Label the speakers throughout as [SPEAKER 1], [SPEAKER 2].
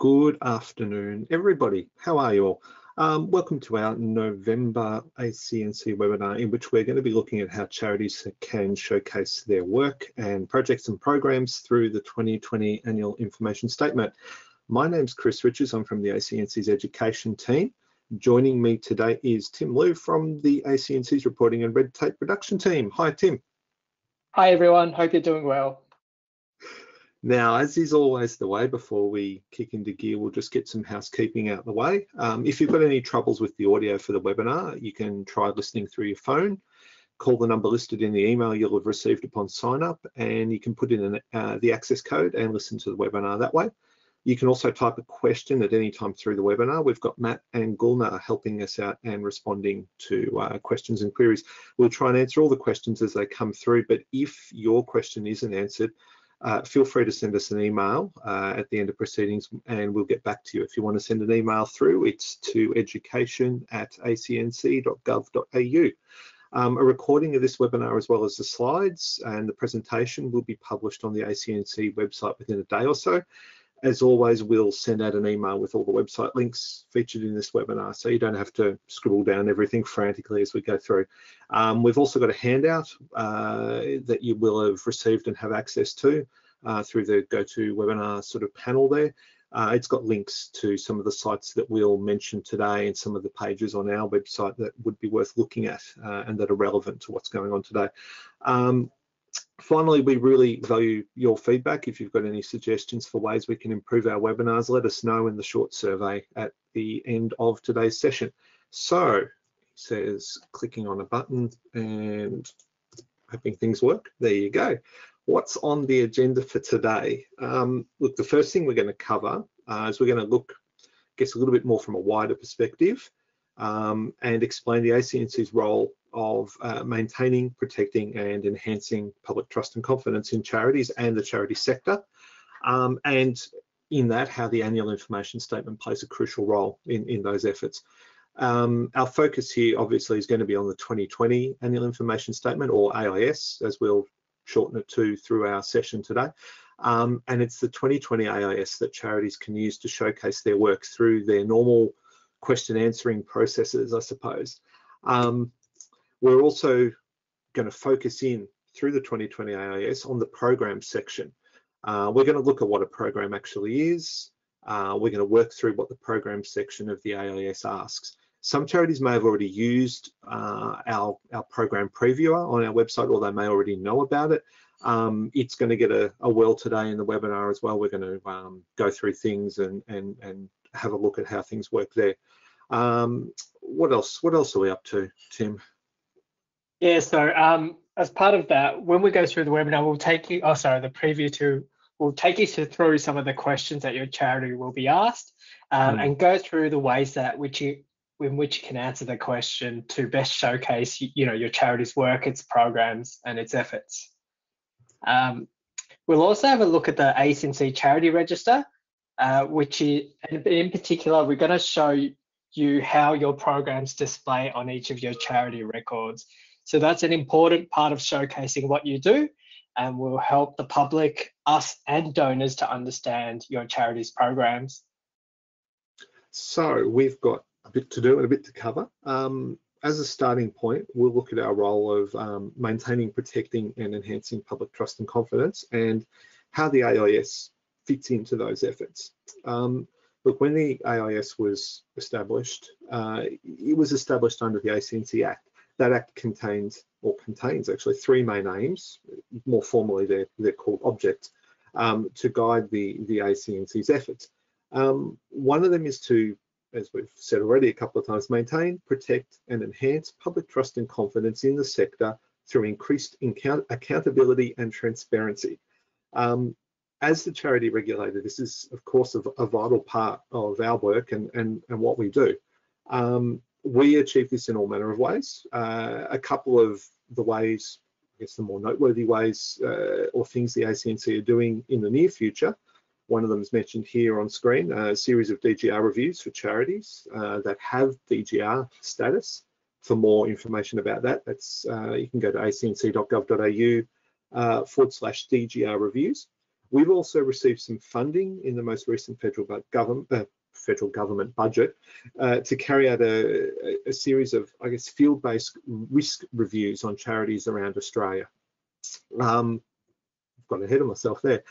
[SPEAKER 1] Good afternoon, everybody. How are you all? Um, welcome to our November ACNC webinar in which we're going to be looking at how charities can showcase their work and projects and programs through the 2020 Annual Information Statement. My name's Chris Richards. I'm from the ACNC's education team. Joining me today is Tim Liu from the ACNC's reporting and red tape reduction team. Hi, Tim.
[SPEAKER 2] Hi, everyone. Hope you're doing well.
[SPEAKER 1] Now, as is always the way, before we kick into gear, we'll just get some housekeeping out of the way. Um, if you've got any troubles with the audio for the webinar, you can try listening through your phone. Call the number listed in the email you'll have received upon sign up, and you can put in an, uh, the access code and listen to the webinar that way. You can also type a question at any time through the webinar. We've got Matt and Gulna helping us out and responding to uh, questions and queries. We'll try and answer all the questions as they come through, but if your question isn't answered, uh, feel free to send us an email uh, at the end of proceedings and we'll get back to you. If you want to send an email through, it's to education at acnc.gov.au. Um, a recording of this webinar as well as the slides and the presentation will be published on the ACNC website within a day or so. As always, we'll send out an email with all the website links featured in this webinar, so you don't have to scribble down everything frantically as we go through. Um, we've also got a handout uh, that you will have received and have access to uh, through the GoToWebinar sort of panel there. Uh, it's got links to some of the sites that we'll mention today and some of the pages on our website that would be worth looking at uh, and that are relevant to what's going on today. Um, Finally, we really value your feedback. If you've got any suggestions for ways we can improve our webinars, let us know in the short survey at the end of today's session. So, he says clicking on a button and hoping things work. There you go. What's on the agenda for today? Um, look, the first thing we're going to cover uh, is we're going to look, I guess, a little bit more from a wider perspective um, and explain the ACNC's role of uh, maintaining, protecting and enhancing public trust and confidence in charities and the charity sector. Um, and in that, how the annual information statement plays a crucial role in, in those efforts. Um, our focus here obviously is going to be on the 2020 annual information statement or AIS as we'll shorten it to through our session today. Um, and it's the 2020 AIS that charities can use to showcase their work through their normal question answering processes, I suppose. Um, we're also going to focus in through the 2020 AIS on the program section. Uh, we're going to look at what a program actually is. Uh, we're going to work through what the program section of the AIS asks. Some charities may have already used uh, our, our program previewer on our website or they may already know about it. Um, it's going to get a, a well today in the webinar as well. We're going to um, go through things and, and, and have a look at how things work there. Um, what else? What else are we up to, Tim?
[SPEAKER 2] Yeah, so um, as part of that, when we go through the webinar, we'll take you, oh, sorry, the preview to, we'll take you through some of the questions that your charity will be asked um, mm. and go through the ways that which you, in which you can answer the question to best showcase, you know, your charity's work, its programs, and its efforts. Um, we'll also have a look at the ACNC Charity Register, uh, which is, in particular, we're going to show you how your programs display on each of your charity records. So that's an important part of showcasing what you do and will help the public, us and donors to understand your charity's programs.
[SPEAKER 1] So we've got a bit to do and a bit to cover. Um, as a starting point, we'll look at our role of um, maintaining, protecting and enhancing public trust and confidence and how the AIS fits into those efforts. Um, look, when the AIS was established, uh, it was established under the ACNC Act that act contains or contains actually three main aims. More formally, they're, they're called objects um, to guide the, the ACNC's efforts. Um, one of them is to, as we've said already a couple of times, maintain, protect and enhance public trust and confidence in the sector through increased accountability and transparency. Um, as the charity regulator, this is of course a, a vital part of our work and, and, and what we do. Um, we achieve this in all manner of ways. Uh, a couple of the ways, I guess the more noteworthy ways uh, or things the ACNC are doing in the near future, one of them is mentioned here on screen, a series of DGR reviews for charities uh, that have DGR status. For more information about that, that's uh, you can go to acnc.gov.au uh, forward slash DGR reviews. We've also received some funding in the most recent federal government, uh, federal government budget uh, to carry out a, a, series of, I guess, field-based risk reviews on charities around Australia. Um, I've got ahead of myself there.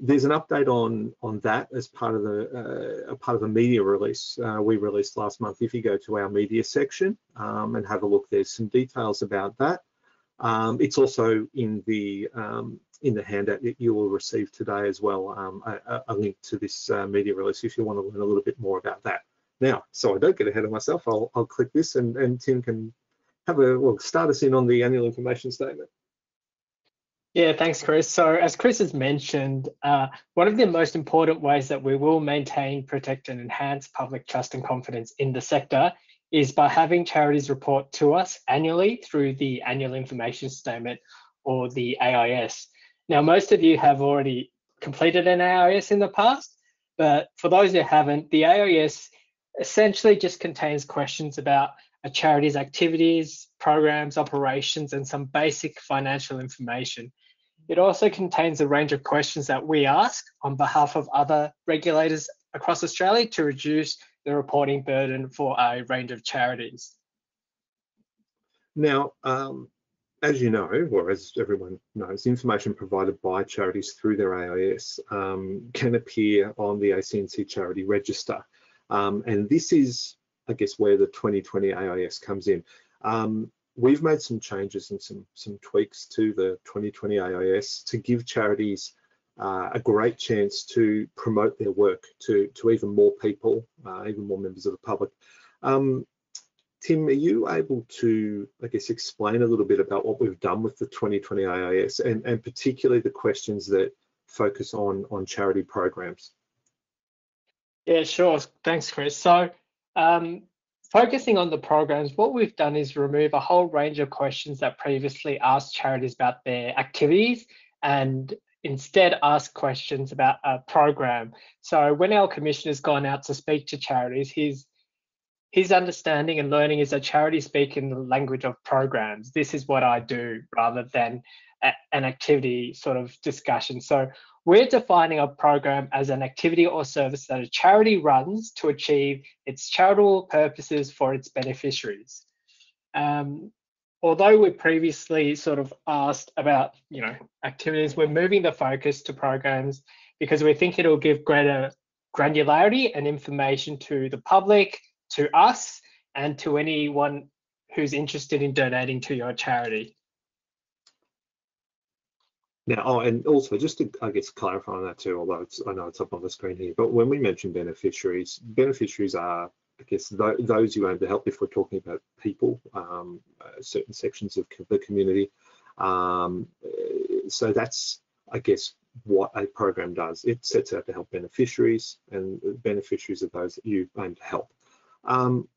[SPEAKER 1] There's an update on on that as part of the uh, a part of a media release uh, we released last month. If you go to our media section um, and have a look, there's some details about that. Um, it's also in the um, in the handout that you will receive today as well, um, a, a, link to this uh, media release if you want to learn a little bit more about that. Now, so I don't get ahead of myself, I'll, I'll click this and, and Tim can have a, well, start us in on the annual information statement.
[SPEAKER 2] Yeah, thanks, Chris. So as Chris has mentioned, uh, one of the most important ways that we will maintain, protect and enhance public trust and confidence in the sector is by having charities report to us annually through the annual information statement or the AIS. Now, most of you have already completed an AIS in the past, but for those who haven't, the AIS essentially just contains questions about a charity's activities, programs, operations, and some basic financial information. It also contains a range of questions that we ask on behalf of other regulators across Australia to reduce the reporting burden for a range of charities.
[SPEAKER 1] Now, um, as you know, or as everyone knows, information provided by charities through their AIS um, can appear on the ACNC charity register. Um, and this is, I guess, where the 2020 AIS comes in. Um, we've made some changes and some, some tweaks to the 2020 AIS to give charities uh, a great chance to promote their work to, to even more people, uh, even more members of the public. Um, Tim, are you able to, I guess, explain a little bit about what we've done with the 2020 AIS and, and particularly the questions that focus on, on charity programs?
[SPEAKER 2] Yeah, sure. Thanks, Chris. So um, focusing on the programs, what we've done is remove a whole range of questions that previously asked charities about their activities and instead ask questions about a program. So when our commissioner's gone out to speak to charities, he's his understanding and learning is that charity speak in the language of programs. This is what I do rather than a, an activity sort of discussion. So we're defining a program as an activity or service that a charity runs to achieve its charitable purposes for its beneficiaries. Um, although we previously sort of asked about, you know, activities, we're moving the focus to programs because we think it'll give greater granularity and information to the public to us and to anyone who's interested in donating to your charity.
[SPEAKER 1] Now, oh, and also just to, I guess, clarify on that too, although I know it's up on the screen here, but when we mention beneficiaries, beneficiaries are, I guess, th those you aim to help if we're talking about people, um, uh, certain sections of the community. Um, so that's, I guess, what a program does. It sets out to help beneficiaries and beneficiaries are those that you aim to help. Um,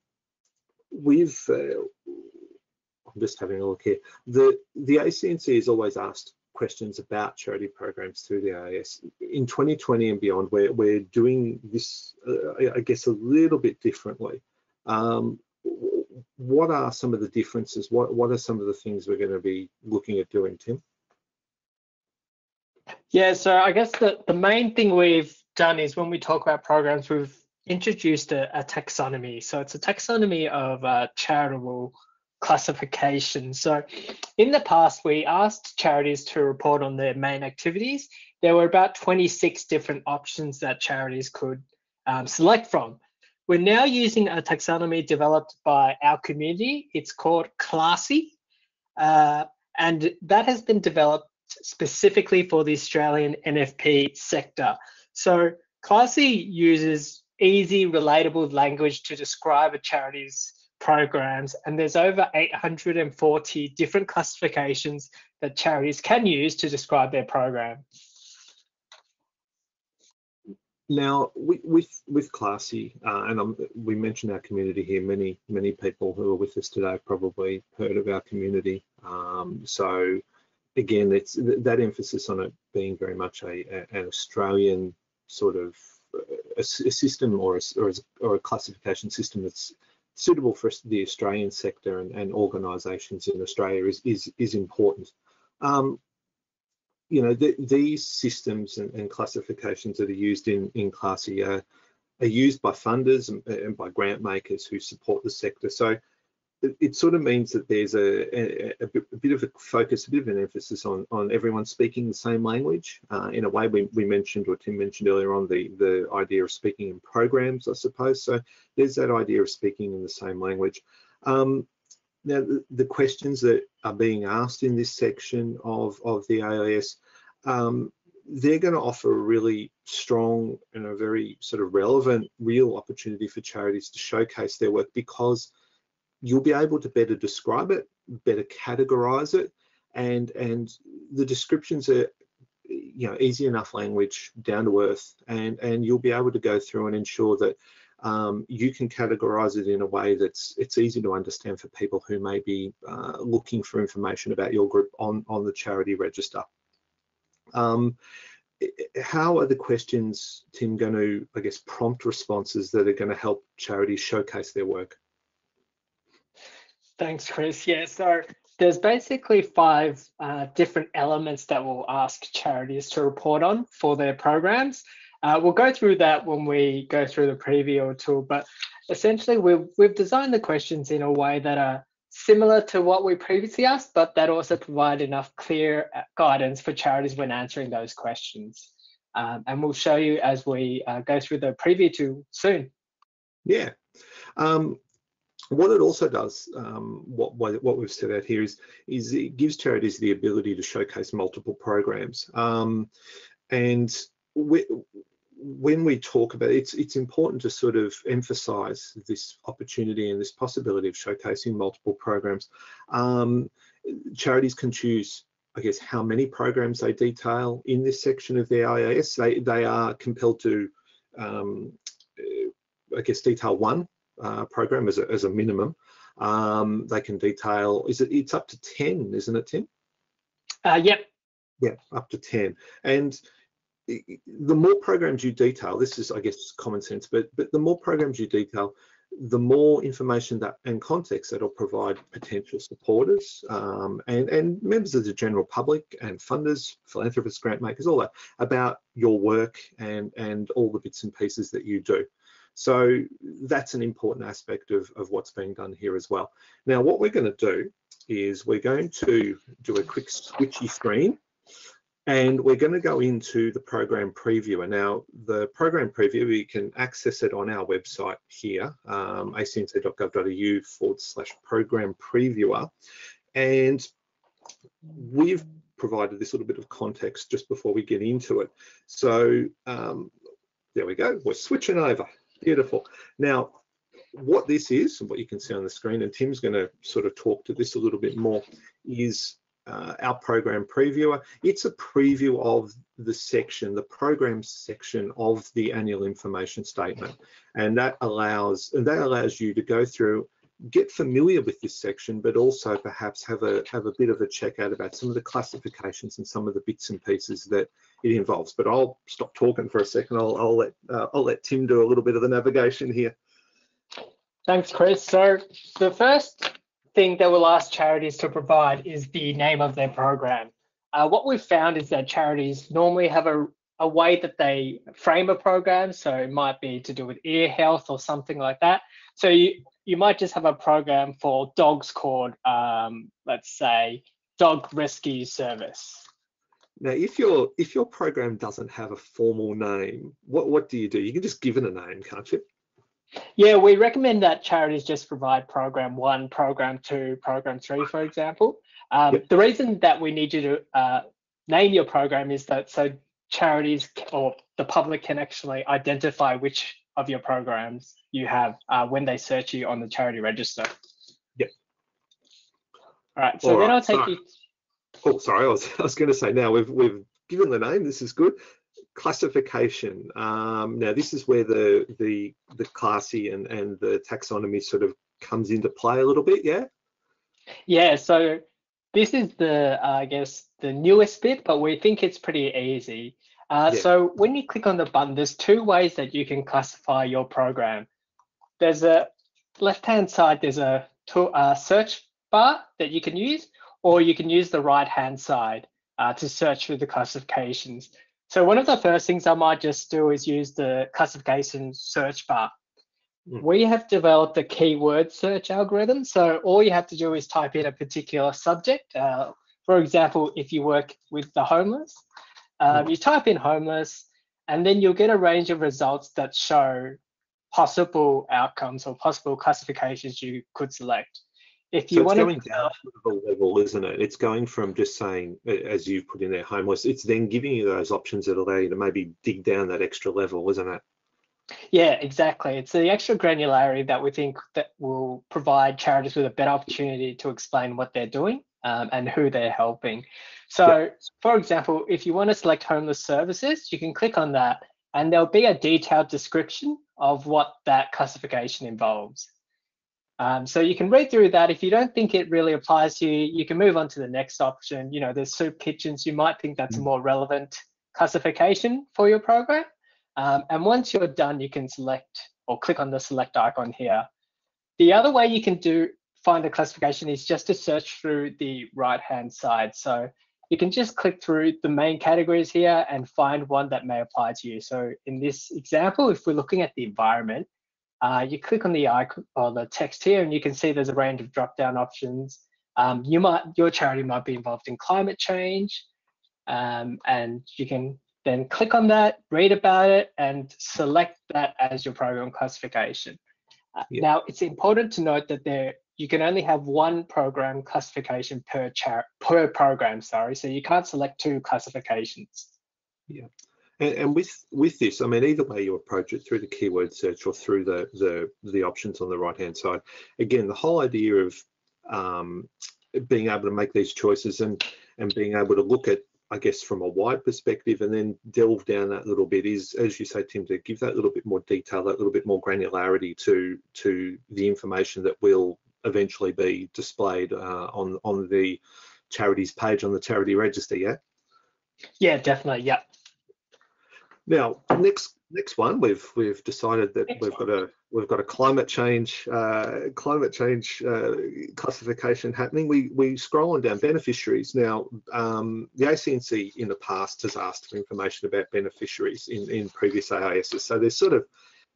[SPEAKER 1] we've, uh, I'm just having a look here. The, the ACNC has always asked questions about charity programs through the AIS. In 2020 and beyond, we're, we're doing this, uh, I guess, a little bit differently. Um, what are some of the differences? What, what are some of the things we're going to be looking at doing, Tim?
[SPEAKER 2] Yeah, so I guess the, the main thing we've done is when we talk about programs, we've introduced a, a, taxonomy. So it's a taxonomy of uh, charitable classification. So in the past, we asked charities to report on their main activities. There were about 26 different options that charities could um, select from. We're now using a taxonomy developed by our community. It's called CLASSIE, uh, and that has been developed specifically for the Australian NFP sector. So CLASSIE uses easy, relatable language to describe a charity's programs. And there's over 840 different classifications that charities can use to describe their program.
[SPEAKER 1] Now, with with CLASSIE, uh, and I'm, we mentioned our community here. Many many people who are with us today probably heard of our community. Um, so again, it's that emphasis on it being very much a, a, an Australian sort of a, system or a, or a, or, a, classification system that's suitable for the Australian sector and, and organisations in Australia is, is, is important. Um, you know, the, these systems and, and, classifications that are used in, in CLASSIE are, are used by funders and, and, by grant makers who support the sector. So it, sort of means that there's a, a, a, bit, a, bit, of a focus, a bit of an emphasis on, on everyone speaking the same language. Uh, in a way, we, we mentioned, or Tim mentioned earlier on, the, the idea of speaking in programs, I suppose. So there's that idea of speaking in the same language. Um, now, the, the, questions that are being asked in this section of, of the AIS, um, they're going to offer a really strong and a very sort of relevant, real opportunity for charities to showcase their work because you'll be able to better describe it, better categorize it, and and the descriptions are you know easy enough language, down to earth, and and you'll be able to go through and ensure that um, you can categorize it in a way that's it's easy to understand for people who may be uh, looking for information about your group on, on the charity register. Um, how are the questions, Tim, going to, I guess, prompt responses that are going to help charities showcase their work?
[SPEAKER 2] Thanks, Chris. Yeah, so there's basically five uh, different elements that we'll ask charities to report on for their programs. Uh, we'll go through that when we go through the preview tool, but essentially we've, we've designed the questions in a way that are similar to what we previously asked, but that also provide enough clear uh, guidance for charities when answering those questions. Um, and we'll show you as we uh, go through the preview tool soon.
[SPEAKER 1] Yeah. Um, what it also does, um, what, what we've set out here is, is it gives charities the ability to showcase multiple programs. Um, and we, when we talk about it, it's it's important to sort of emphasize this opportunity and this possibility of showcasing multiple programs. Um, charities can choose, I guess, how many programs they detail in this section of the IAS. They they are compelled to, um, I guess, detail one uh, program as a as a minimum. Um, they can detail. Is it? It's up to ten, isn't it, Tim?
[SPEAKER 2] Uh, yep.
[SPEAKER 1] Yeah, up to ten, and the more programs you detail, this is, I guess, common sense, but but the more programs you detail, the more information that and context that'll provide potential supporters um, and and members of the general public and funders, philanthropists, grant makers, all that about your work and and all the bits and pieces that you do. So that's an important aspect of, of what's being done here as well. Now, what we're going to do is we're going to do a quick switchy screen and we're going to go into the program previewer. Now, the program preview, you can access it on our website here, um, acnc.gov.au forward slash program previewer. And we've provided this little bit of context just before we get into it. So um, there we go, we're switching over. Beautiful. Now, what this is, and what you can see on the screen, and Tim's going to sort of talk to this a little bit more, is uh, our program previewer. It's a preview of the section, the program section of the annual information statement. And that allows, and that allows you to go through, get familiar with this section, but also perhaps have a, have a bit of a check out about some of the classifications and some of the bits and pieces that it involves. But I'll stop talking for a second. I'll, I'll let, uh, I'll let Tim do a little bit of the navigation here.
[SPEAKER 2] Thanks, Chris. So the first thing that we'll ask charities to provide is the name of their program. Uh, what we've found is that charities normally have a, a way that they frame a program. So it might be to do with ear health or something like that. So you, you might just have a program for dogs called, um, let's say, Dog Rescue Service.
[SPEAKER 1] Now, if your if your program doesn't have a formal name, what what do you do? You can just give it a name, can't you?
[SPEAKER 2] Yeah, we recommend that charities just provide program one, program two, program three, for example. Um, yep. The reason that we need you to uh, name your program is that so charities or the public can actually identify which of your programs you have uh, when they search you on the charity register.
[SPEAKER 1] Yep.
[SPEAKER 2] All right, so All then right. I'll take sorry. you.
[SPEAKER 1] Oh, sorry, I was, I was going to say now we've we've given the name. This is good classification. Um, now, this is where the the the CLASSIE and and the taxonomy sort of comes into play a little bit. Yeah.
[SPEAKER 2] Yeah. So this is the uh, I guess the newest bit, but we think it's pretty easy. Uh, yeah. So when you click on the button, there's two ways that you can classify your program. There's a left-hand side. There's a, a search bar that you can use, or you can use the right-hand side uh, to search through the classifications. So one of the first things I might just do is use the classification search bar. Mm. We have developed a keyword search algorithm. So all you have to do is type in a particular subject. Uh, for example, if you work with the homeless, um, you type in homeless, and then you'll get a range of results that show possible outcomes or possible classifications you could select.
[SPEAKER 1] If you so want going to down the level, isn't it? It's going from just saying, as you've put in there, homeless. It's then giving you those options that allow you to maybe dig down that extra level, isn't it?
[SPEAKER 2] Yeah, exactly. It's the extra granularity that we think that will provide charities with a better opportunity to explain what they're doing um, and who they're helping. So, for example, if you want to select homeless services, you can click on that and there'll be a detailed description of what that classification involves. Um, so you can read through that. If you don't think it really applies to you, you can move on to the next option. You know, there's soup kitchens. You might think that's a mm. more relevant classification for your program. Um, and once you're done, you can select or click on the select icon here. The other way you can do find a classification is just to search through the right-hand side. So you can just click through the main categories here and find one that may apply to you. So in this example, if we're looking at the environment, uh, you click on the icon or the text here and you can see there's a range of drop-down options. Um, you might, your charity might be involved in climate change um, and you can then click on that, read about it and select that as your program classification. Uh, yeah. Now, it's important to note that there you can only have one program classification per per program, sorry. So you can't select two classifications.
[SPEAKER 1] Yeah. And, and, with with this, I mean, either way you approach it through the keyword search or through the the, the options on the right hand side. Again, the whole idea of um, being able to make these choices and and being able to look at I guess from a wide perspective and then delve down that little bit is, as you say, Tim, to give that little bit more detail, that little bit more granularity to to the information that will eventually be displayed uh, on on the charities page on the charity register. Yeah.
[SPEAKER 2] Yeah, definitely. Yeah.
[SPEAKER 1] Now, next next one, we've we've decided that next we've one. got a we've got a climate change uh, climate change uh, classification happening. We we scroll on down beneficiaries now. Um, the ACNC in the past has asked for information about beneficiaries in in previous AISs, so there's sort of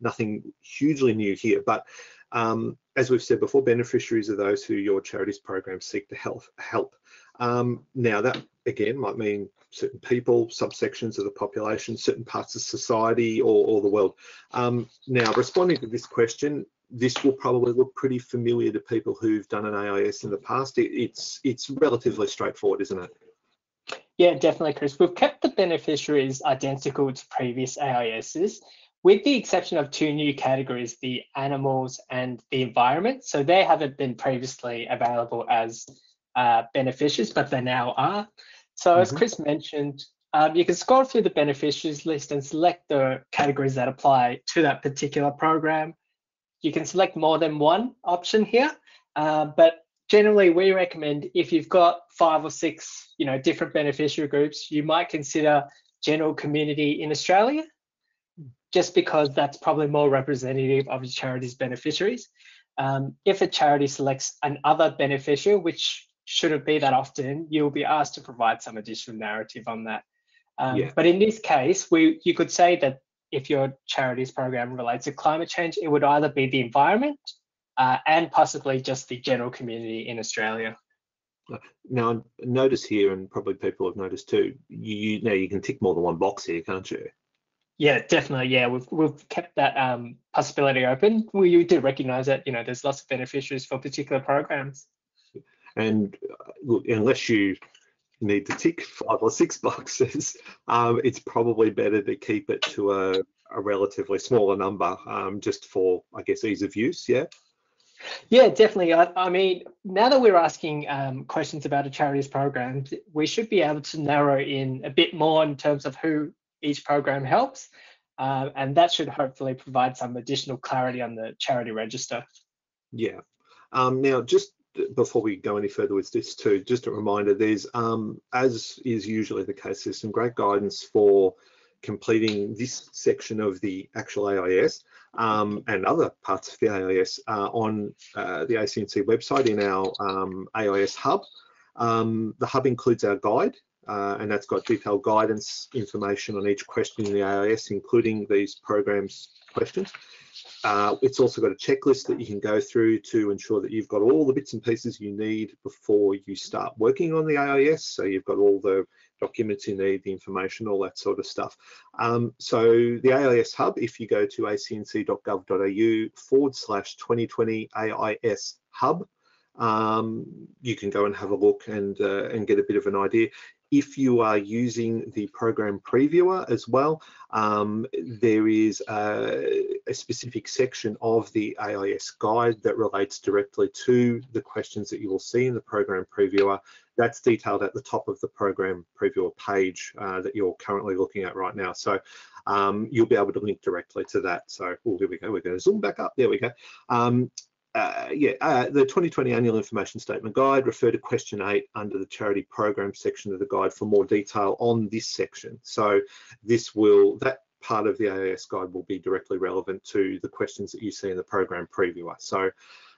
[SPEAKER 1] nothing hugely new here, but um, as we've said before, beneficiaries are those who your charities programs seek to help. help. Um, now that again might mean certain people, subsections of the population, certain parts of society or, or the world. Um, now responding to this question, this will probably look pretty familiar to people who've done an AIS in the past. It, it's it's relatively straightforward, isn't it?
[SPEAKER 2] Yeah, definitely, Chris. We've kept the beneficiaries identical to previous AISs with the exception of two new categories, the animals and the environment. So they haven't been previously available as uh, beneficiaries, but they now are. So mm-hmm. as Chris mentioned, um, you can scroll through the beneficiaries list and select the categories that apply to that particular program. You can select more than one option here, uh, but generally we recommend if you've got five or six, you know, different beneficiary groups, you might consider general community in Australia just because that's probably more representative of the charity's beneficiaries. Um, if a charity selects another beneficiary, which shouldn't be that often, you'll be asked to provide some additional narrative on that. Um, yeah. But in this case, we you could say that if your charity's program relates to climate change, it would either be the environment uh, and possibly just the general community in Australia.
[SPEAKER 1] Now, notice here, and probably people have noticed too, you, you now you can tick more than one box here, can't you?
[SPEAKER 2] Yeah, definitely. Yeah, we've we've kept that um, possibility open. We do recognise that you know there's lots of beneficiaries for particular programs.
[SPEAKER 1] And uh, look, unless you need to tick five or six boxes, um, it's probably better to keep it to a, a relatively smaller number, um, just for I guess ease of use. Yeah.
[SPEAKER 2] Yeah, definitely. I, I mean, now that we're asking um, questions about a charity's program, we should be able to narrow in a bit more in terms of who each program helps. Uh, and that should hopefully provide some additional clarity on the charity register.
[SPEAKER 1] Yeah. Um, now, just before we go any further with this too, just a reminder, there's, um, as is usually the case, there's some great guidance for completing this section of the actual AIS um, and other parts of the AIS uh, on uh, the ACNC website in our um, AIS hub. Um, the hub includes our guide uh, and that's got detailed guidance information on each question in the AIS, including these programs questions. Uh, it's also got a checklist that you can go through to ensure that you've got all the bits and pieces you need before you start working on the AIS. So you've got all the documents you need, the information, all that sort of stuff. Um, so the AIS Hub, if you go to acnc.gov.au forward slash 2020 AIS Hub, um, you can go and have a look and uh, and get a bit of an idea. If you are using the program previewer as well, um, there is a, a, specific section of the AIS guide that relates directly to the questions that you will see in the program previewer. That's detailed at the top of the program previewer page uh, that you're currently looking at right now. So um, you'll be able to link directly to that. So, oh, here we go. We're going to zoom back up. There we go. Um, uh, yeah, uh, the 2020 Annual Information Statement Guide, refer to question eight under the charity program section of the guide for more detail on this section. So this will, that part of the AIS guide will be directly relevant to the questions that you see in the program previewer. So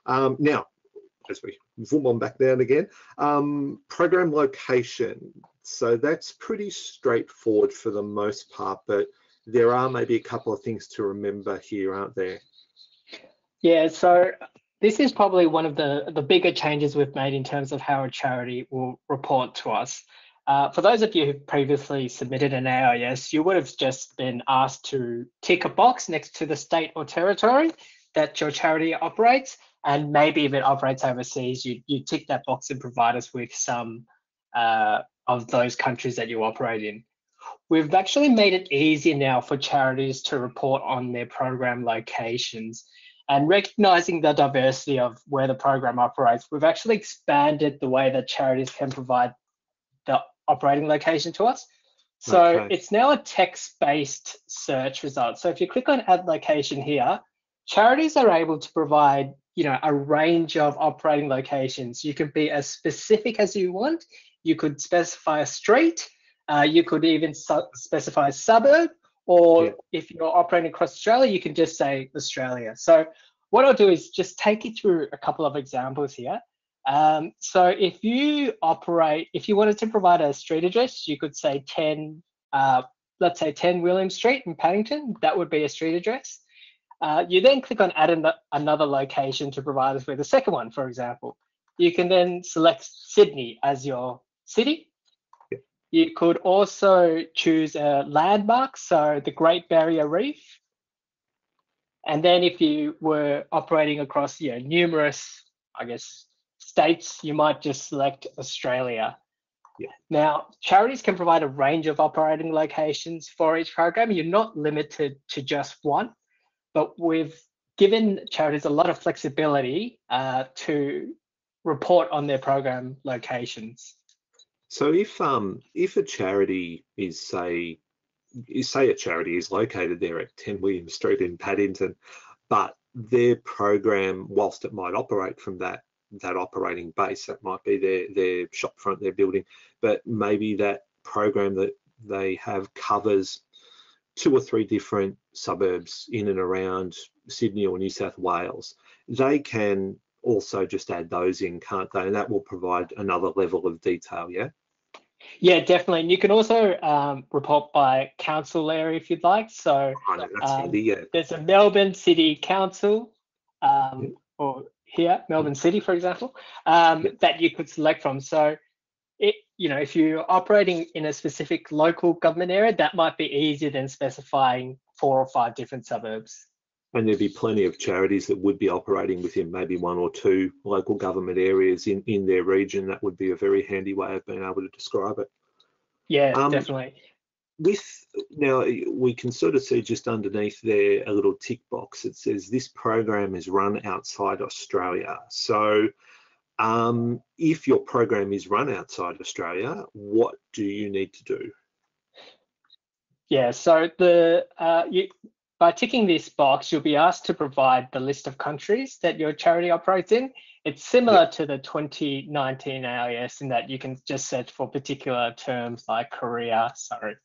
[SPEAKER 1] um, now, as we zoom on back down again, um, program location. So that's pretty straightforward for the most part, but there are maybe a couple of things to remember here, aren't there?
[SPEAKER 2] Yeah, so this is probably one of the, the bigger changes we've made in terms of how a charity will report to us. Uh, for those of you who previously submitted an AIS, you would have just been asked to tick a box next to the state or territory that your charity operates. And maybe if it operates overseas, you, you tick that box and provide us with some uh, of those countries that you operate in. We've actually made it easier now for charities to report on their program locations. And recognizing the diversity of where the program operates, we've actually expanded the way that charities can provide the operating location to us. So okay. it's now a text-based search result. So if you click on add location here, charities are able to provide you know a range of operating locations. You can be as specific as you want. You could specify a street. Uh, you could even su specify a suburb, or yeah. if you're operating across Australia, you can just say Australia. So what I'll do is just take you through a couple of examples here. Um, so if you operate, if you wanted to provide a street address, you could say 10, uh, let's say 10 William Street in Paddington, that would be a street address. Uh, you then click on add an another location to provide us with a second one, for example. You can then select Sydney as your city you could also choose a landmark, so the Great Barrier Reef. And then if you were operating across you know, numerous, I guess, states, you might just select Australia. Yeah. Now, charities can provide a range of operating locations for each program. You're not limited to just one, but we've given charities a lot of flexibility uh, to report on their program locations.
[SPEAKER 1] So if um if a charity is say say a charity is located there at 10 William Street in Paddington, but their program, whilst it might operate from that that operating base, that might be their their shop front, their building, but maybe that program that they have covers two or three different suburbs in and around Sydney or New South Wales. They can also just add those in, can't they? And that will provide another level of detail, yeah?
[SPEAKER 2] Yeah, definitely. And you can also um, report by council area if you'd like. So um, yeah. there's a Melbourne City Council, um, yeah. or here, Melbourne City, for example, um, yeah. that you could select from. So, it, you know, if you're operating in a specific local government area, that might be easier than specifying four or five different suburbs
[SPEAKER 1] and there'd be plenty of charities that would be operating within maybe one or two local government areas in, in their region. That would be a very handy way of being able to describe it.
[SPEAKER 2] Yeah, um, definitely.
[SPEAKER 1] With now, we can sort of see just underneath there a little tick box that says this program is run outside Australia. So, um, if your program is run outside Australia, what do you need to do?
[SPEAKER 2] Yeah, so the uh, you, by ticking this box, you'll be asked to provide the list of countries that your charity operates in. It's similar to the 2019 AIS in that you can just search for particular terms like Korea, sorry,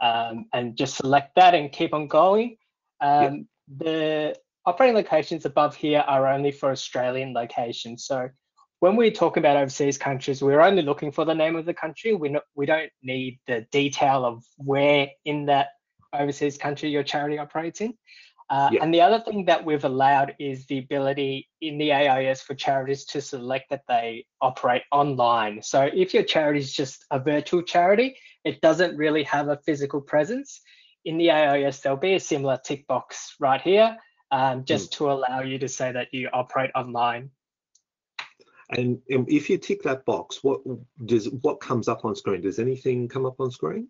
[SPEAKER 2] um, and just select that and keep on going. Um, The operating locations above here are only for Australian locations. So when we talk about overseas countries, we're only looking for the name of the country. We not, we don't need the detail of where in that overseas country your charity operates in. Uh, yeah. And the other thing that we've allowed is the ability in the AIS for charities to select that they operate online. So if your charity is just a virtual charity, it doesn't really have a physical presence. In the AIS, there'll be a similar tick box right here, um, just mm. to allow you to say that you operate online.
[SPEAKER 1] And if you tick that box, what does what comes up on screen? Does anything come up on screen?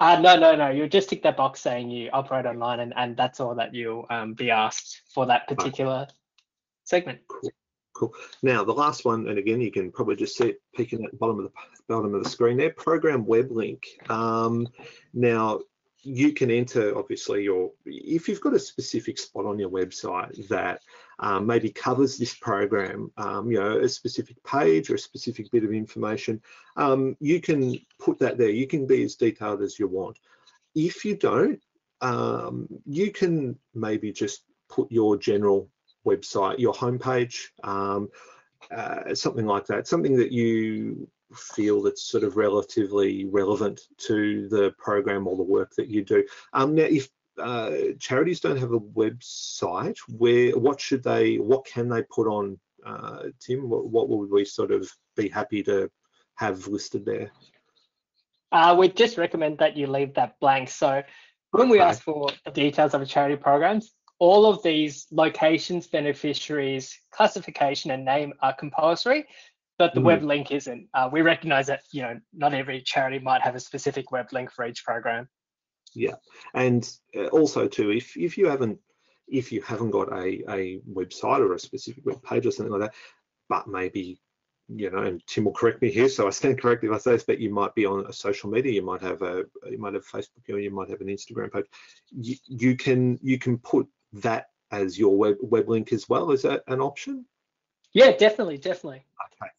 [SPEAKER 2] Uh, no, no, no. You'll just tick that box saying you operate online, and, and that's all that you'll um, be asked for that particular segment.
[SPEAKER 1] Cool. Cool. Now the last one, and again, you can probably just see it peeking at the bottom of the bottom of the screen there. Program web link. Um, now you can enter obviously your if you've got a specific spot on your website that um, maybe covers this program um, you know a specific page or a specific bit of information um, you can put that there you can be as detailed as you want if you don't um, you can maybe just put your general website your homepage um, uh, something like that something that you feel that's sort of relatively relevant to the program or the work that you do. Um, now, if uh, charities don't have a website, where what should they, what can they put on, uh, Tim? What, what would we sort of be happy to have listed there?
[SPEAKER 2] Uh, we just recommend that you leave that blank. So when we ask for the details of a charity programs, all of these locations, beneficiaries, classification, and name are compulsory but the mm. web link isn't. Uh, we recognize that you know not every charity might have a specific web link for each program.
[SPEAKER 1] Yeah, and uh, also too, if if you haven't if you haven't got a a website or a specific web page or something like that, but maybe you know, and Tim will correct me here, so I stand corrected if I say this, but you might be on a social media, you might have a, you might have Facebook, or you might have an Instagram page. You, you can you can put that as your web web link as well. Is that an option?
[SPEAKER 2] Yeah, definitely, definitely.
[SPEAKER 1] Okay,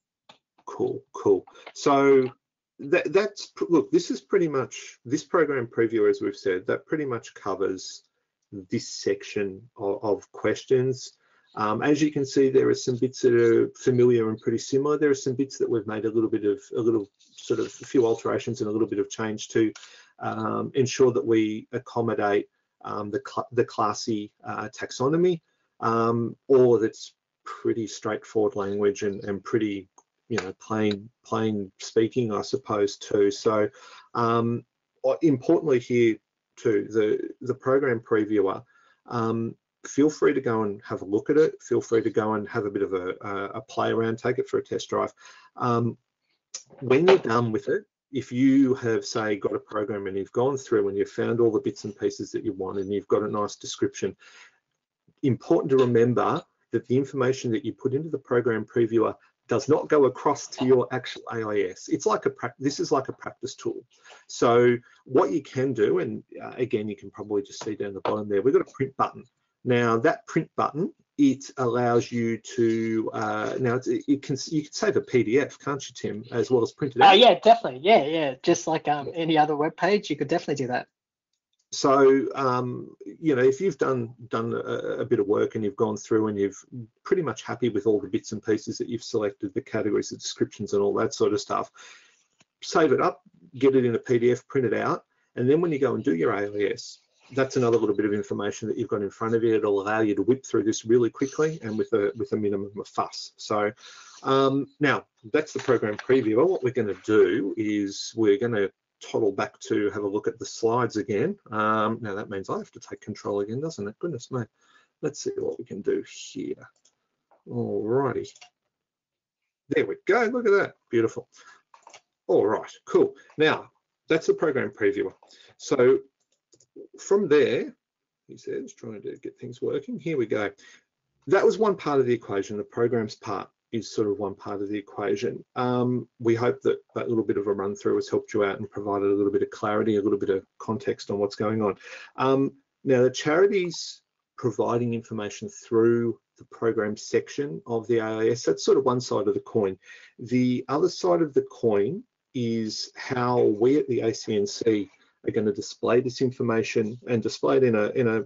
[SPEAKER 1] cool, cool. So that, that's look. This is pretty much this program preview, as we've said, that pretty much covers this section of, of questions. Um, as you can see, there are some bits that are familiar and pretty similar. There are some bits that we've made a little bit of a little sort of a few alterations and a little bit of change to um, ensure that we accommodate um, the, cl the CLASSIE uh, taxonomy, um, or that's pretty straightforward language and, and pretty you know plain plain speaking i suppose too. So um, importantly here too the the program previewer um, feel free to go and have a look at it. Feel free to go and have a bit of a, a play around take it for a test drive. Um, when you're done with it if you have say got a program and you've gone through and you've found all the bits and pieces that you want and you've got a nice description important to remember that the information that you put into the program previewer does not go across to your actual AIS. It's like a this is like a practice tool. So what you can do, and uh, again, you can probably just see down the bottom there, we've got a print button. Now that print button, it allows you to uh, now it, it can you can save a PDF, can't you, Tim, as well as print it
[SPEAKER 2] out? Uh, yeah, definitely. Yeah, yeah. Just like um, any other web page, you could definitely do that
[SPEAKER 1] so um, you know if you've done done a, a, bit of work and you've gone through and you've pretty much happy with all the bits and pieces that you've selected the categories the descriptions and all that sort of stuff save it up get it in a pdf print it out and then when you go and do your AIS that's another little bit of information that you've got in front of you it'll allow you to whip through this really quickly and with a with a minimum of fuss. So um, now that's the program preview. What we're going to do is we're going to toddle back to have a look at the slides again. Um, now that means I have to take control again, doesn't it? Goodness me. Let's see what we can do here. Alrighty. There we go. Look at that. Beautiful. All right, cool. Now, that's the program previewer. So from there, he says, trying to get things working. Here we go. That was one part of the equation, the programs part is sort of one part of the equation. Um, we hope that that little bit of a run through has helped you out and provided a little bit of clarity, a little bit of context on what's going on. Um, now, the charities providing information through the program section of the AIS, that's sort of one side of the coin. The other side of the coin is how we at the ACNC are going to display this information and display it in a in a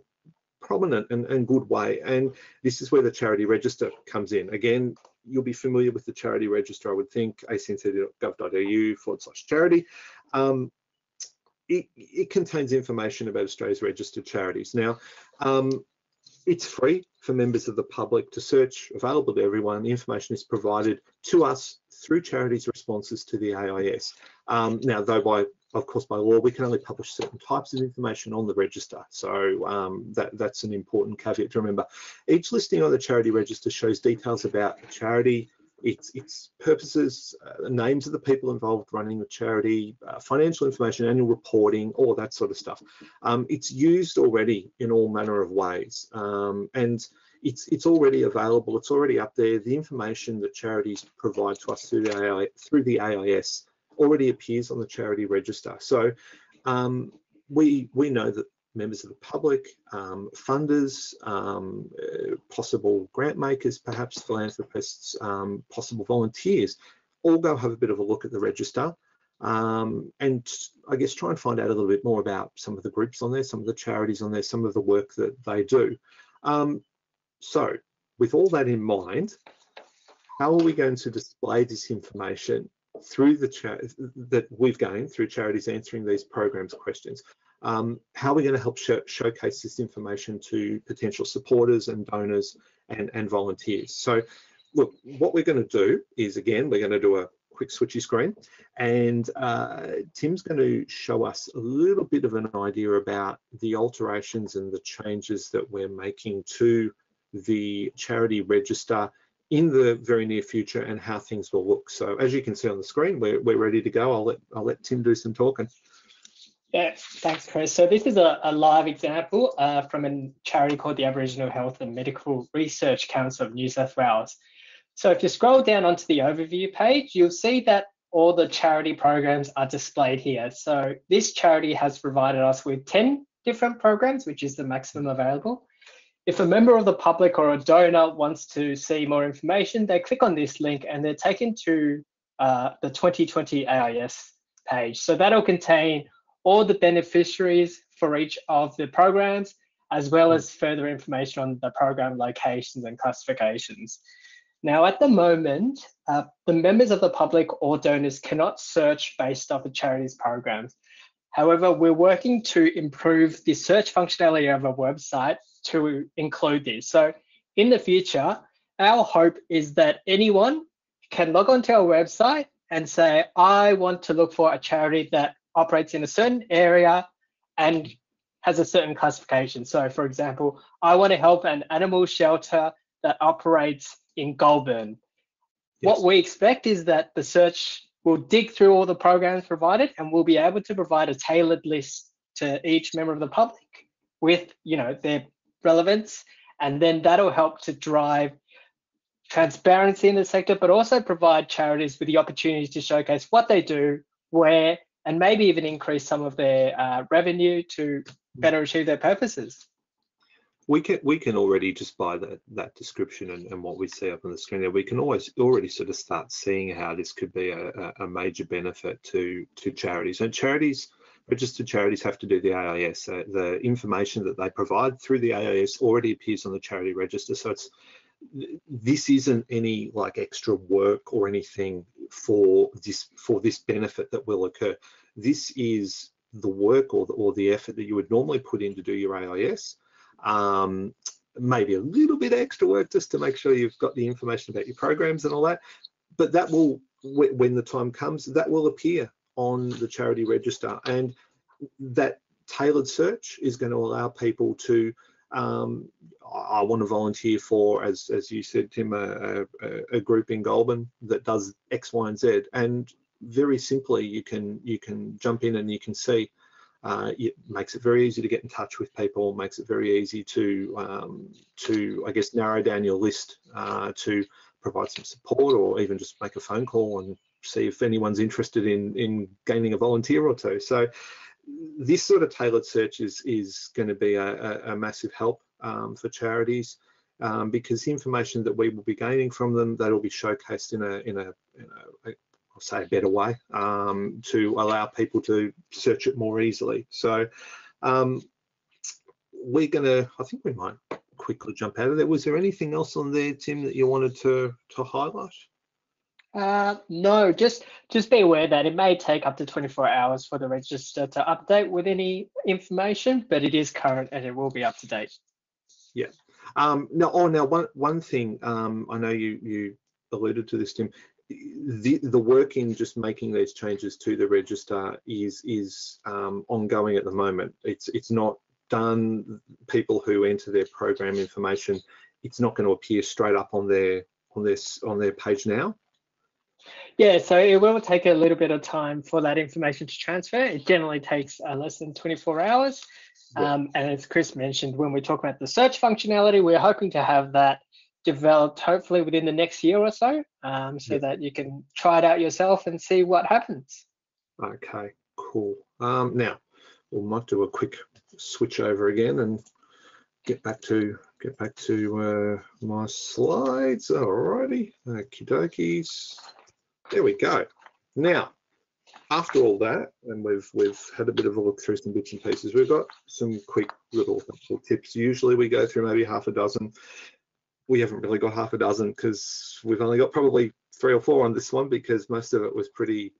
[SPEAKER 1] prominent and, and good way. And this is where the charity register comes in. Again, you'll be familiar with the charity register, I would think, acnc.gov.au forward slash charity. Um, it, it, contains information about Australia's registered charities. Now, um, it's free for members of the public to search, available to everyone. The information is provided to us through charities' responses to the AIS. Um, now, though by of course, by law, we can only publish certain types of information on the register. So um, that, that's an important caveat to remember. Each listing on the charity register shows details about the charity, its, its purposes, uh, names of the people involved running the charity, uh, financial information, annual reporting, all that sort of stuff. Um, it's used already in all manner of ways. Um, and it's, it's already available, it's already up there. The information that charities provide to us through the, AI, through the AIS already appears on the charity register. So um, we, we know that members of the public, um, funders, um, uh, possible grant makers, perhaps philanthropists, um, possible volunteers, all go have a bit of a look at the register um, and I guess try and find out a little bit more about some of the groups on there, some of the charities on there, some of the work that they do. Um, so with all that in mind, how are we going to display this information through the chat that we've gained through charities answering these programs questions? Um, how are we going to help sh showcase this information to potential supporters and donors and, and volunteers? So look, what we're going to do is, again, we're going to do a quick switchy screen and uh, Tim's going to show us a little bit of an idea about the alterations and the changes that we're making to the charity register in the very near future and how things will look. So as you can see on the screen, we're, we're ready to go. I'll let, I'll let Tim do some talking.
[SPEAKER 2] Yeah, thanks, Chris. So this is a, a live example uh, from a charity called the Aboriginal Health and Medical Research Council of New South Wales. So if you scroll down onto the overview page, you'll see that all the charity programs are displayed here. So this charity has provided us with 10 different programs, which is the maximum available. If a member of the public or a donor wants to see more information, they click on this link and they're taken to uh, the 2020 AIS page. So that'll contain all the beneficiaries for each of the programs, as well as further information on the program locations and classifications. Now, at the moment, uh, the members of the public or donors cannot search based off a charity's programs. However, we're working to improve the search functionality of our website to include this. So in the future, our hope is that anyone can log onto our website and say, I want to look for a charity that operates in a certain area and has a certain classification. So for example, I want to help an animal shelter that operates in Goulburn. Yes. What we expect is that the search will dig through all the programs provided and we'll be able to provide a tailored list to each member of the public with you know their relevance and then that'll help to drive transparency in the sector but also provide charities with the opportunity to showcase what they do where and maybe even increase some of their uh, revenue to better achieve their purposes.
[SPEAKER 1] We can we can already just by that that description and, and what we see up on the screen there, we can always already sort of start seeing how this could be a, a major benefit to to charities. And charities, registered charities have to do the AIS. Uh, the information that they provide through the AIS already appears on the charity register. So it's this isn't any like extra work or anything for this for this benefit that will occur. This is the work or the, or the effort that you would normally put in to do your AIS. Um, maybe a little bit extra work just to make sure you've got the information about your programs and all that. But that will, when the time comes, that will appear on the charity register. And that tailored search is going to allow people to um, I want to volunteer for, as as you said, Tim, a, a, a, group in Goulburn that does X, Y, and Z. And very simply, you can you can jump in and you can see. Uh, it makes it very easy to get in touch with people. Makes it very easy to um, to I guess narrow down your list uh, to provide some support or even just make a phone call and see if anyone's interested in in gaining a volunteer or two. So this sort of tailored search is, is going to be a, a, massive help um, for charities um, because the information that we will be gaining from them, that'll be showcased in a, in a, in a I'll say a better way um, to allow people to search it more easily. So um, we're going to, I think we might quickly jump out of there. Was there anything else on there, Tim, that you wanted to to highlight?
[SPEAKER 2] Uh, no, just just be aware that it may take up to 24 hours for the register to update with any information, but it is current and it will be up to date.
[SPEAKER 1] Yeah. Um, now, oh, now one one thing um, I know you you alluded to this, Tim. The the work in just making these changes to the register is is um, ongoing at the moment. It's it's not done. People who enter their program information, it's not going to appear straight up on their on this on their page now.
[SPEAKER 2] Yeah, so it will take a little bit of time for that information to transfer. It generally takes uh, less than 24 hours. Yeah. Um, and as Chris mentioned, when we talk about the search functionality, we're hoping to have that developed hopefully within the next year or so, um, so yeah. that you can try it out yourself and see what happens.
[SPEAKER 1] Okay, cool. Um, now, we might do a quick switch over again and get back to get back to uh, my slides. Alrighty, okie dokies. There we go. Now, after all that, and we've we've had a bit of a look through some bits and pieces, we've got some quick little, little tips. Usually we go through maybe half a dozen. We haven't really got half a dozen because we've only got probably three or four on this one because most of it was pretty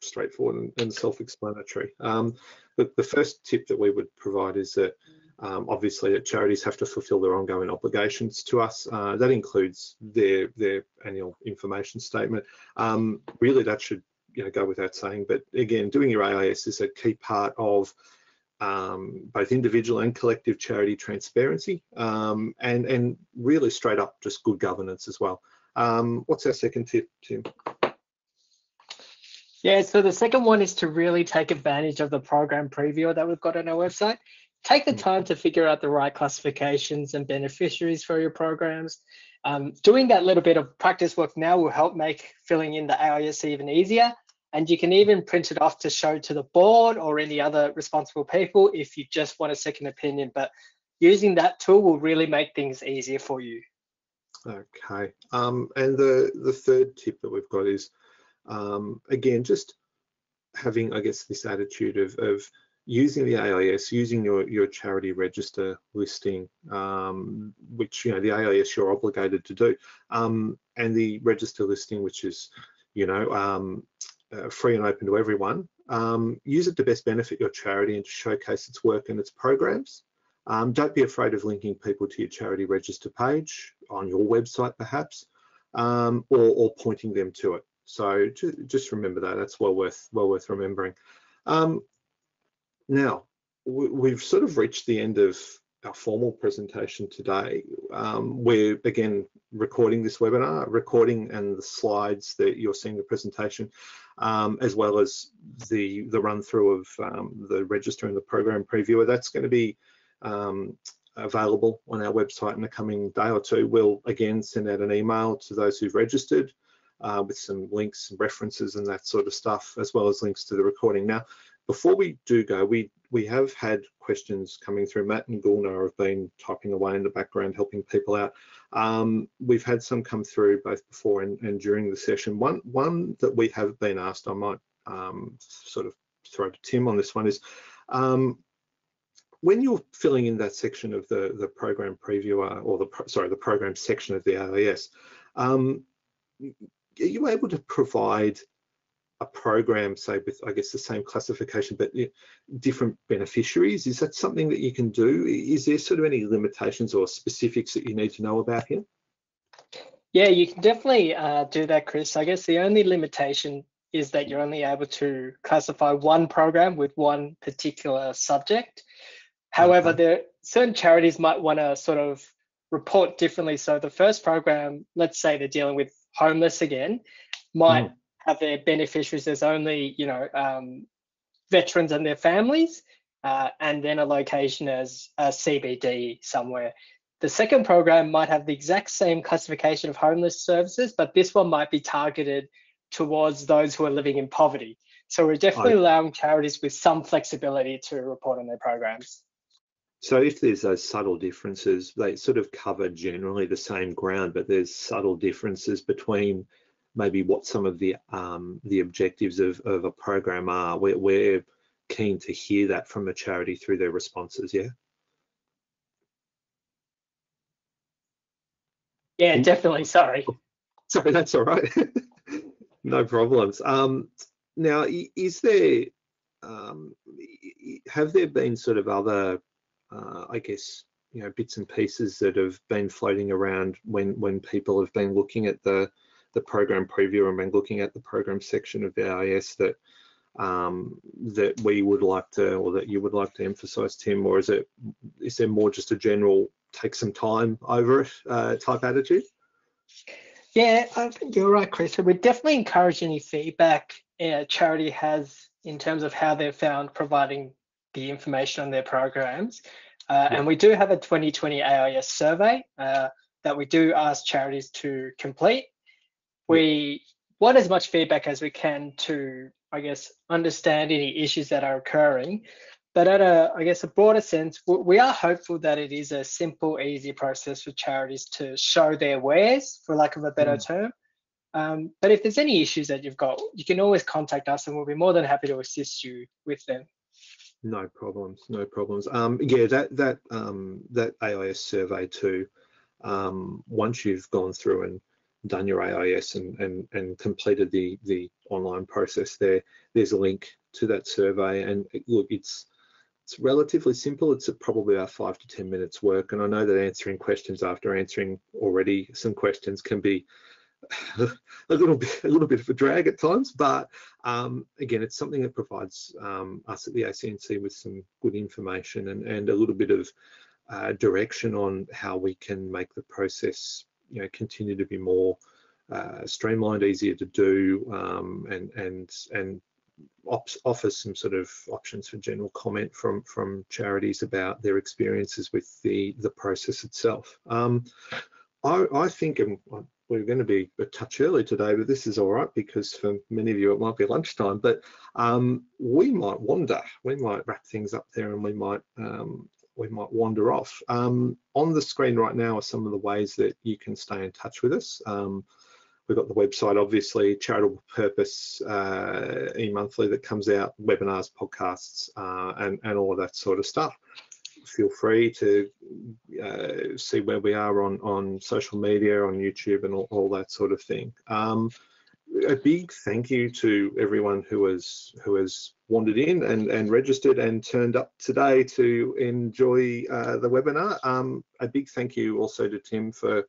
[SPEAKER 1] straightforward and, and self-explanatory. Um, but the first tip that we would provide is that um, obviously, that charities have to fulfil their ongoing obligations to us. Uh, that includes their their annual information statement. Um, really, that should you know go without saying. But again, doing your AIS is a key part of um, both individual and collective charity transparency, um, and and really straight up just good governance as well. Um, what's our second tip, Tim?
[SPEAKER 2] Yeah, so the second one is to really take advantage of the program preview that we've got on our website. Take the mm. time to figure out the right classifications and beneficiaries for your programs. Um, doing that little bit of practice work now will help make filling in the AIS even easier. And you can even print it off to show to the board or any other responsible people if you just want a second opinion. But using that tool will really make things easier for you.
[SPEAKER 1] Okay. Um, and the, the third tip that we've got is, um, again, just having, I guess, this attitude of, of using the AIS, using your, your charity register listing, um, which, you know, the AIS you're obligated to do, um, and the register listing, which is, you know, um, uh, free and open to everyone, um, use it to best benefit your charity and to showcase its work and its programs. Um, don't be afraid of linking people to your charity register page on your website, perhaps, um, or, or, pointing them to it. So just remember that. That's well worth well worth remembering. Um, now, we've sort of reached the end of our formal presentation today. Um, we're again recording this webinar, recording and the slides that you're seeing the presentation, um, as well as the the run through of um, the register and the program previewer. That's going to be um, available on our website in the coming day or two. We'll again send out an email to those who've registered uh, with some links and references and that sort of stuff, as well as links to the recording. Now, before we do go, we we have had questions coming through. Matt and Gulnar have been typing away in the background, helping people out. Um, we've had some come through both before and, and, during the session. One one that we have been asked, I might um, sort of throw to Tim on this one is, um, when you're filling in that section of the the program previewer or the sorry the program section of the AIS, um, are you able to provide a program, say with I guess the same classification but different beneficiaries? Is that something that you can do? Is there sort of any limitations or specifics that you need to know about here?
[SPEAKER 2] Yeah, you can definitely uh, do that, Chris. I guess the only limitation is that you're only able to classify one program with one particular subject. However, okay. there certain charities might want to sort of report differently. So the first program, let's say they're dealing with homeless again, might mm have their beneficiaries as only, you know, um, veterans and their families, uh, and then a location as a CBD somewhere. The second program might have the exact same classification of homeless services, but this one might be targeted towards those who are living in poverty. So we're definitely allowing charities with some flexibility to report on their programs.
[SPEAKER 1] So if there's those subtle differences, they sort of cover generally the same ground, but there's subtle differences between maybe what some of the um, the objectives of, of a program are. We're, we're keen to hear that from a charity through their responses. Yeah.
[SPEAKER 2] Yeah, definitely. Sorry.
[SPEAKER 1] Sorry, that's all right. no problems. Um, now, is there, um, have there been sort of other, uh, I guess, you know, bits and pieces that have been floating around when when people have been looking at the the program preview and been looking at the program section of the AIS that um, that we would like to, or that you would like to emphasise, Tim, or is it is there more just a general take some time over it uh, type attitude?
[SPEAKER 2] Yeah, I think you're right, Chris. So we definitely encourage any feedback a charity has in terms of how they've found providing the information on their programs. Uh, yeah. And we do have a 2020 AIS survey uh, that we do ask charities to complete. We want as much feedback as we can to, I guess, understand any issues that are occurring. But at a, I guess, a broader sense, we are hopeful that it is a simple, easy process for charities to show their wares, for lack of a better mm. term. Um, but if there's any issues that you've got, you can always contact us and we'll be more than happy to assist you with them.
[SPEAKER 1] No problems, no problems. Um, yeah, that that um, that AIS survey too. Um, once you've gone through and done your AIS and, and, and completed the, the online process there, there's a link to that survey. And look, it's it's relatively simple. It's probably about five to 10 minutes work. And I know that answering questions after answering already some questions can be a little bit a little bit of a drag at times, but um, again, it's something that provides um, us at the ACNC with some good information and, and a little bit of uh, direction on how we can make the process you know continue to be more uh, streamlined, easier to do, um, and and and offers some sort of options for general comment from from charities about their experiences with the the process itself. Um, I, I, think um, we're going to be a touch early today, but this is all right because for many of you it might be lunchtime. But um, we might wander, we might wrap things up there, and we might um, we might wander off. Um, on the screen right now are some of the ways that you can stay in touch with us. Um, we've got the website, obviously, charitable purpose uh, e-monthly that comes out, webinars, podcasts, uh, and, and all of that sort of stuff. Feel free to uh, see where we are on, on social media, on YouTube, and all, all that sort of thing. Um, a big thank you to everyone who has who has wandered in and, and registered and turned up today to enjoy uh, the webinar. Um, a big thank you also to Tim for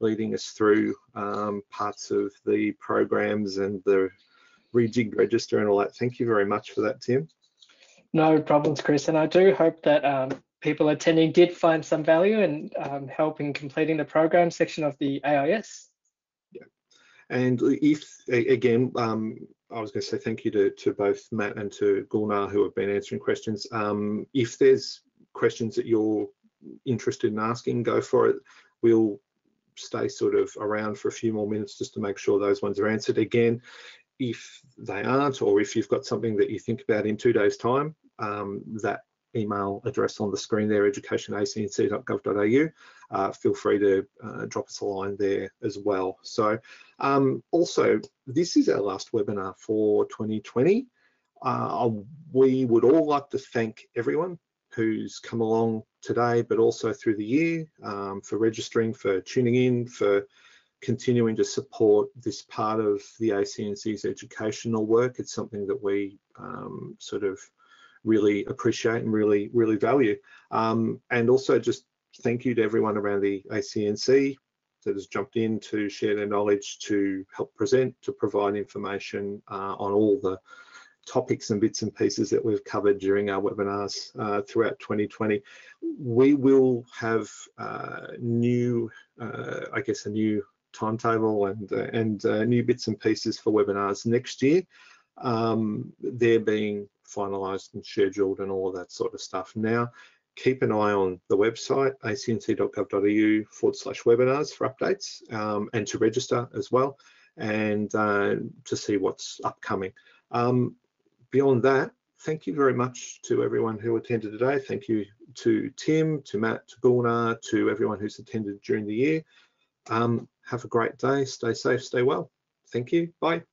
[SPEAKER 1] leading us through um, parts of the programs and the rejigged register and all that. Thank you very much for that, Tim.
[SPEAKER 2] No problems, Chris. And I do hope that um, people attending did find some value and um, help in completing the program section of the AIS.
[SPEAKER 1] And if, again, um, I was going to say thank you to, to both Matt and to Gulnar who have been answering questions. Um, if there's questions that you're interested in asking, go for it. We'll stay sort of around for a few more minutes just to make sure those ones are answered. Again, if they aren't, or if you've got something that you think about in two days' time, um, that email address on the screen there, educationacnc.gov.au. Uh, feel free to uh, drop us a line there as well. So um, also, this is our last webinar for 2020. Uh, we would all like to thank everyone who's come along today, but also through the year um, for registering, for tuning in, for continuing to support this part of the ACNC's educational work. It's something that we um, sort of really appreciate and really, really value. Um, and also just thank you to everyone around the ACNC that has jumped in to share their knowledge, to help present, to provide information uh, on all the topics and bits and pieces that we've covered during our webinars uh, throughout 2020. We will have uh, new, uh, I guess, a new timetable and uh, and uh, new bits and pieces for webinars next year. Um, they're being finalised and scheduled and all of that sort of stuff. Now, keep an eye on the website, acnc.gov.au forward slash webinars for updates um, and to register as well and uh, to see what's upcoming. Um, beyond that, thank you very much to everyone who attended today. Thank you to Tim, to Matt, to Gulnar, to everyone who's attended during the year. Um, have a great day. Stay safe, stay well. Thank you. Bye.